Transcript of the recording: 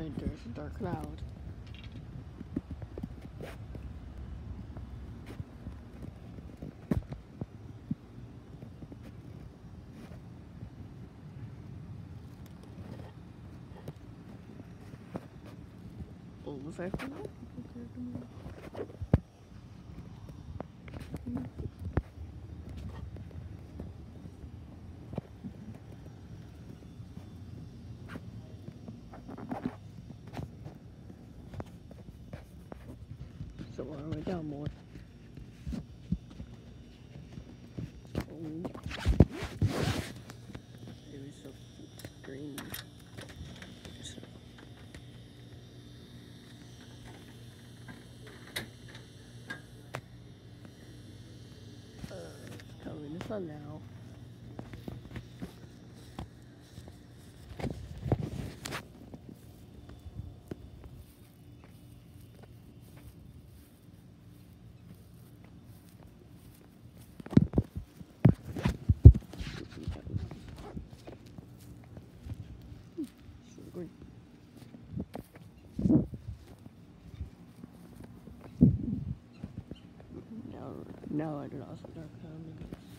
There's a dark cloud. Oh, was I why are we down more? Oh. Maybe some green. So- Uh, now. So green. Now, I do not see dark cloud. Maybe